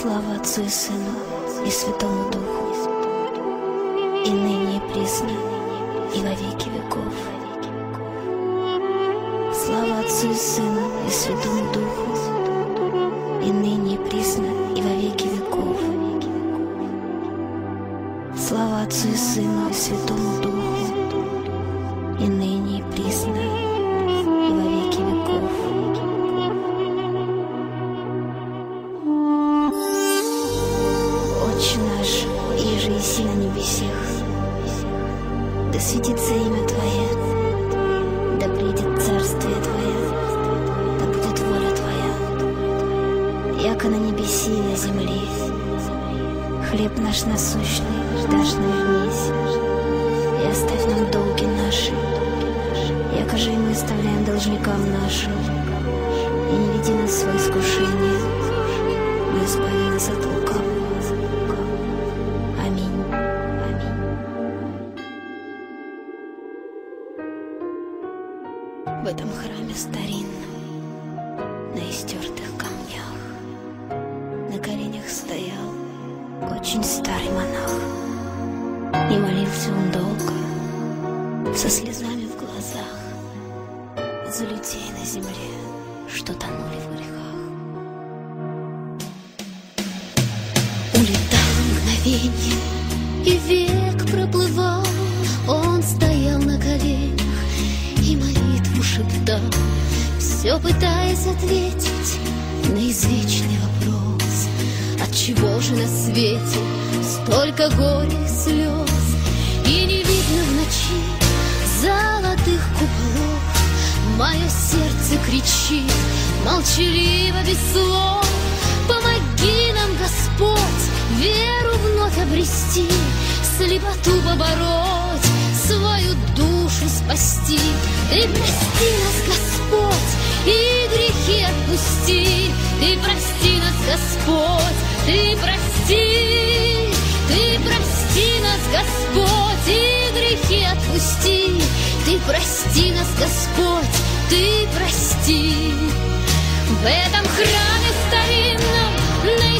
Слава Отцу и Сыну и Святому Духу, и ныне и присно, и во веки веков. Слава Отцу и Сыну и Святому Духу, и ныне и присно, и во веки веков. Слава Отцу и Сыну и Святому Духу, наш, иже еси на небесех, да светится имя Твое, да придет царствие Твое, да будет воля Твоя, яко на небеси и на земле. Хлеб наш насущный дашь нам днесь, и оставь нам долги наши, яко же и мы оставляем должникам нашим, и не веди нас в свое искушение, но избави нас от лукавого. Этом храме старинном, на истертых камнях, на коленях стоял очень старый монах. И молился он долго, со слезами в глазах, за людей на земле, что тонули в грехах. Улетало мгновенье, и век все пытаясь ответить на извечный вопрос. Отчего же на свете столько горя и слез, и не видно в ночи золотых куполов? Мое сердце кричит, молчаливо, без слов, Помоги нам, Господь, веру вновь обрести, Слепоту побороть, свою душу спасти. Ты прости нас, Господь, и грехи отпусти. Ты прости нас, Господь, ты прости. Ты прости нас, Господь, и грехи отпусти. Ты прости нас, Господь, ты прости. В этом храме старинном, на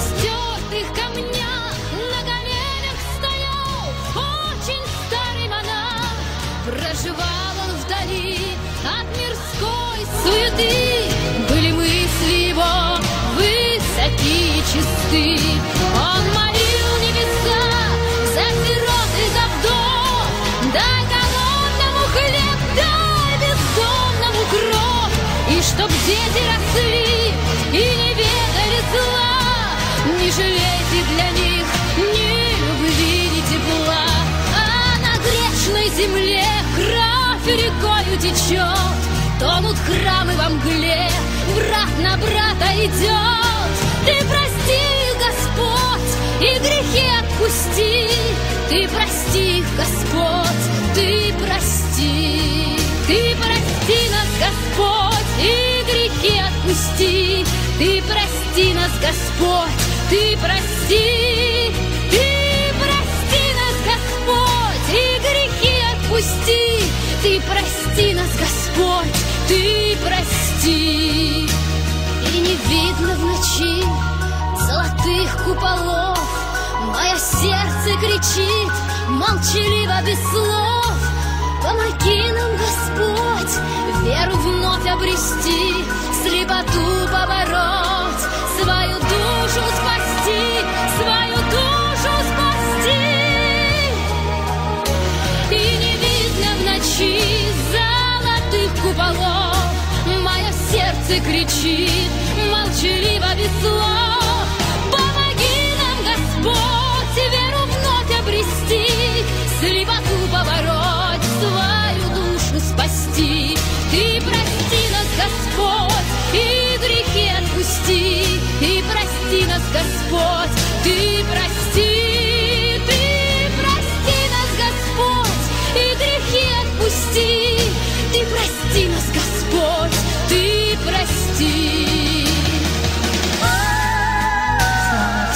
суеты. Были мысли его высоки и чисты. Он молил небеса за сирот и за вдов. Дай голодному хлеб, дай бездомному гроб. И чтоб дети росли и не ведали зла, Не жалейте для них ни любви, ни тепла. А на грешной земле кровь рекою течет, Тонут храмы во мгле, враг на брата идет. Ты прости Господь, и грехи отпусти. Ты прости Господь, ты прости. Ты прости нас, Господь, и грехи отпусти. Ты прости нас, Господь, ты прости. Ты прости. И не видно в ночи золотых куполов. Мое сердце кричит, молчаливо без слов. Помоги нам, Господь, веру вновь обрести,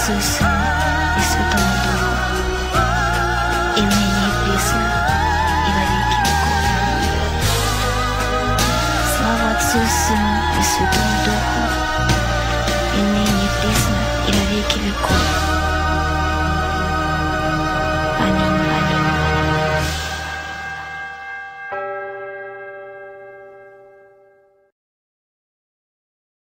Отцу и Святому Духу, и ныне и присно, и во веки веков. Слава Отцу Сыну и Святому Духу, и ныне и присно, и во веки веков.